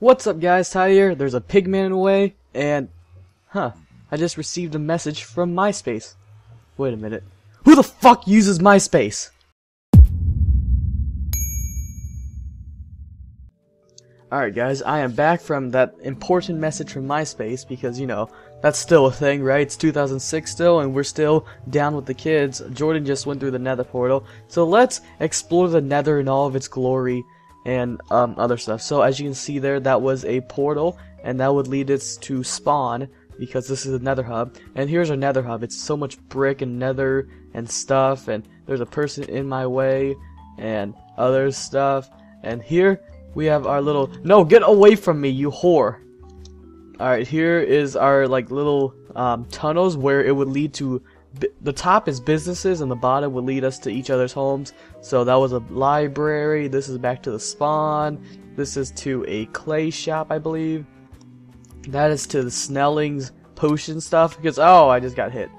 What's up guys, Ty here. There's a pigman in the way, and... Huh. I just received a message from MySpace. Wait a minute. Who the fuck uses MySpace? Alright guys, I am back from that important message from MySpace because, you know, that's still a thing, right? It's 2006 still, and we're still down with the kids. Jordan just went through the nether portal. So let's explore the nether in all of its glory and um, other stuff. So as you can see there, that was a portal, and that would lead us to spawn, because this is a nether hub. And here's our nether hub. It's so much brick and nether and stuff, and there's a person in my way, and other stuff. And here, we have our little... No, get away from me, you whore! Alright, here is our, like, little um, tunnels where it would lead to the top is businesses and the bottom would lead us to each other's homes. So that was a library. This is back to the spawn. This is to a clay shop, I believe. That is to the Snelling's potion stuff. Because, oh, I just got hit.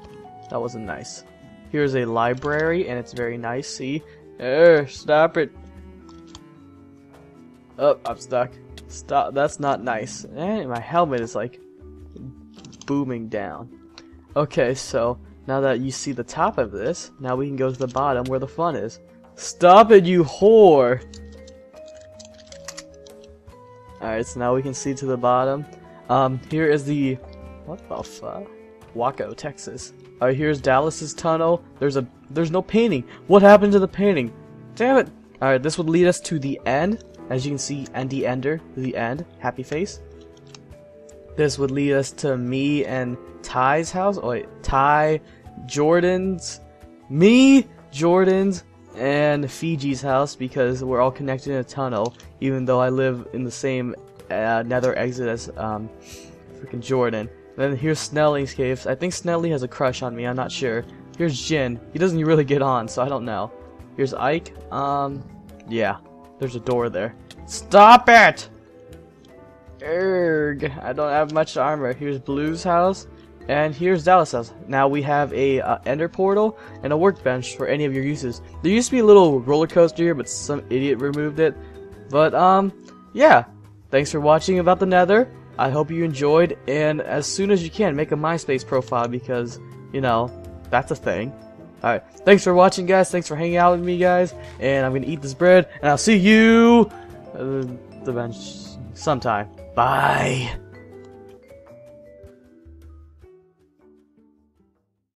That wasn't nice. Here's a library, and it's very nice. See? Er, stop it. Oh, I'm stuck. Stop. That's not nice. And my helmet is like booming down. Okay, so now that you see the top of this, now we can go to the bottom where the fun is. Stop it, you whore! Alright, so now we can see to the bottom. Um, here is the... What the fuck? Waco, Texas. Alright, here's Dallas's tunnel. There's a... There's no painting. What happened to the painting? Damn it! Alright, this would lead us to the end. As you can see, Andy Ender, the end. Happy face. This would lead us to me and Ty's house. Oh wait, Ty, Jordan's, me, Jordan's, and Fiji's house because we're all connected in a tunnel. Even though I live in the same uh, nether exit as um, freaking Jordan. then here's Snelling's caves. I think Snelly has a crush on me. I'm not sure. Here's Jin. He doesn't really get on, so I don't know. Here's Ike. Um, yeah. There's a door there. Stop it! Erg, I don't have much armor. Here's Blue's house, and here's Dallas'. Now we have a uh, ender portal and a workbench for any of your uses. There used to be a little roller coaster here, but some idiot removed it. But, um, yeah. Thanks for watching about the nether. I hope you enjoyed, and as soon as you can, make a MySpace profile because, you know, that's a thing. Alright, thanks for watching, guys. Thanks for hanging out with me, guys. And I'm gonna eat this bread, and I'll see you uh, the bench sometime. Bye.